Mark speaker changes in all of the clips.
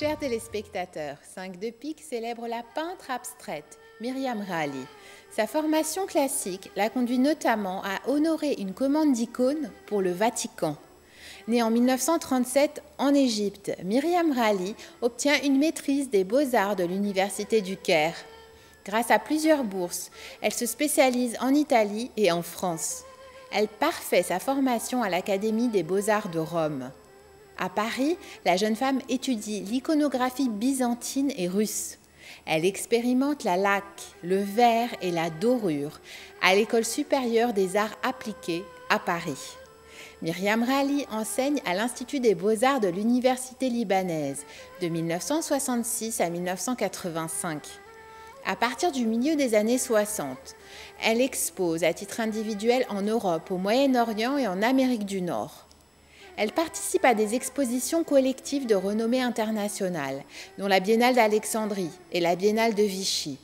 Speaker 1: Chers téléspectateurs, 5 de pique célèbre la peintre abstraite Myriam Rali. Sa formation classique l'a conduit notamment à honorer une commande d'icônes pour le Vatican. Née en 1937 en Égypte, Myriam Rali obtient une maîtrise des beaux-arts de l'Université du Caire. Grâce à plusieurs bourses, elle se spécialise en Italie et en France. Elle parfait sa formation à l'Académie des beaux-arts de Rome. À Paris, la jeune femme étudie l'iconographie byzantine et russe. Elle expérimente la laque, le verre et la dorure à l'École supérieure des arts appliqués à Paris. Myriam Rali enseigne à l'Institut des beaux-arts de l'Université libanaise de 1966 à 1985. À partir du milieu des années 60, elle expose à titre individuel en Europe, au Moyen-Orient et en Amérique du Nord. Elle participe à des expositions collectives de renommée internationale, dont la Biennale d'Alexandrie et la Biennale de Vichy.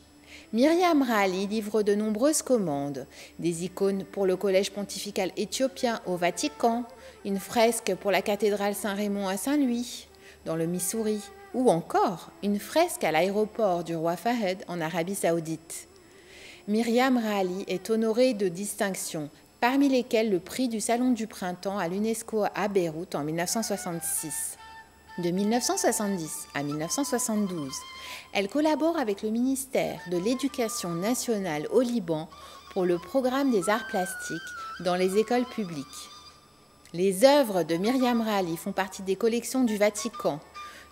Speaker 1: Myriam Rali livre de nombreuses commandes, des icônes pour le Collège pontifical éthiopien au Vatican, une fresque pour la cathédrale Saint-Raymond à Saint-Louis, dans le Missouri, ou encore une fresque à l'aéroport du roi Fahed en Arabie saoudite. Myriam Rali est honorée de distinctions parmi lesquels le prix du Salon du Printemps à l'UNESCO à Beyrouth en 1966. De 1970 à 1972, elle collabore avec le ministère de l'Éducation nationale au Liban pour le programme des arts plastiques dans les écoles publiques. Les œuvres de Myriam Rali font partie des collections du Vatican,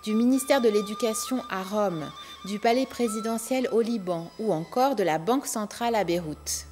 Speaker 1: du ministère de l'Éducation à Rome, du palais présidentiel au Liban ou encore de la Banque centrale à Beyrouth.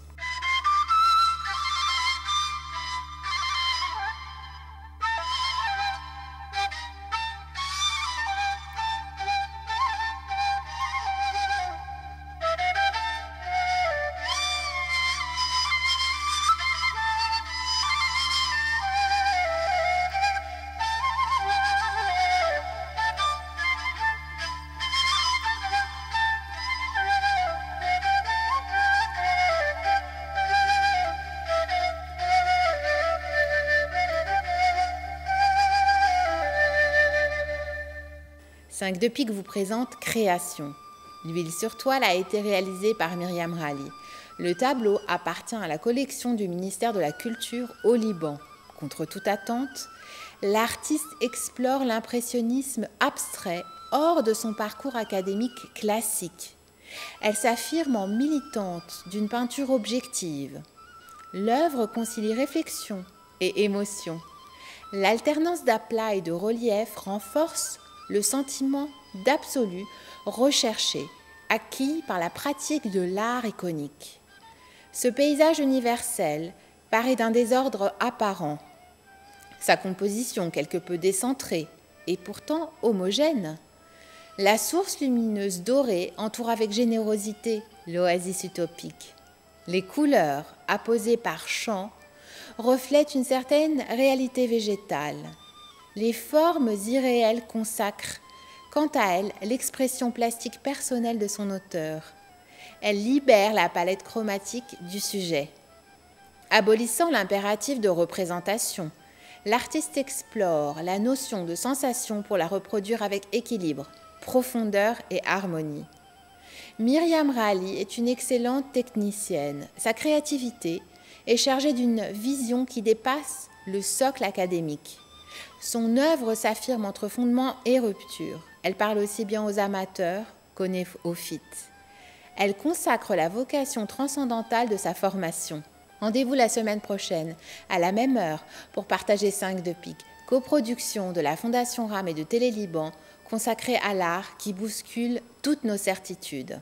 Speaker 1: 5 de pique vous présente Création. L'huile sur toile a été réalisée par Myriam Rali. Le tableau appartient à la collection du ministère de la Culture au Liban. Contre toute attente, l'artiste explore l'impressionnisme abstrait hors de son parcours académique classique. Elle s'affirme en militante d'une peinture objective. L'œuvre concilie réflexion et émotion. L'alternance d'aplat et de relief renforce le sentiment d'absolu recherché, acquis par la pratique de l'art iconique. Ce paysage universel paraît d'un désordre apparent. Sa composition quelque peu décentrée et pourtant homogène. La source lumineuse dorée entoure avec générosité l'oasis utopique. Les couleurs, apposées par champs, reflètent une certaine réalité végétale. Les formes irréelles consacrent, quant à elles, l'expression plastique personnelle de son auteur. Elle libère la palette chromatique du sujet. Abolissant l'impératif de représentation, l'artiste explore la notion de sensation pour la reproduire avec équilibre, profondeur et harmonie. Myriam Rali est une excellente technicienne. Sa créativité est chargée d'une vision qui dépasse le socle académique. Son œuvre s'affirme entre fondement et rupture. Elle parle aussi bien aux amateurs qu'aux néophytes. Elle consacre la vocation transcendantale de sa formation. Rendez-vous la semaine prochaine, à la même heure, pour partager 5 de pique, coproduction de la Fondation RAM et de Télé Liban, consacrée à l'art qui bouscule toutes nos certitudes.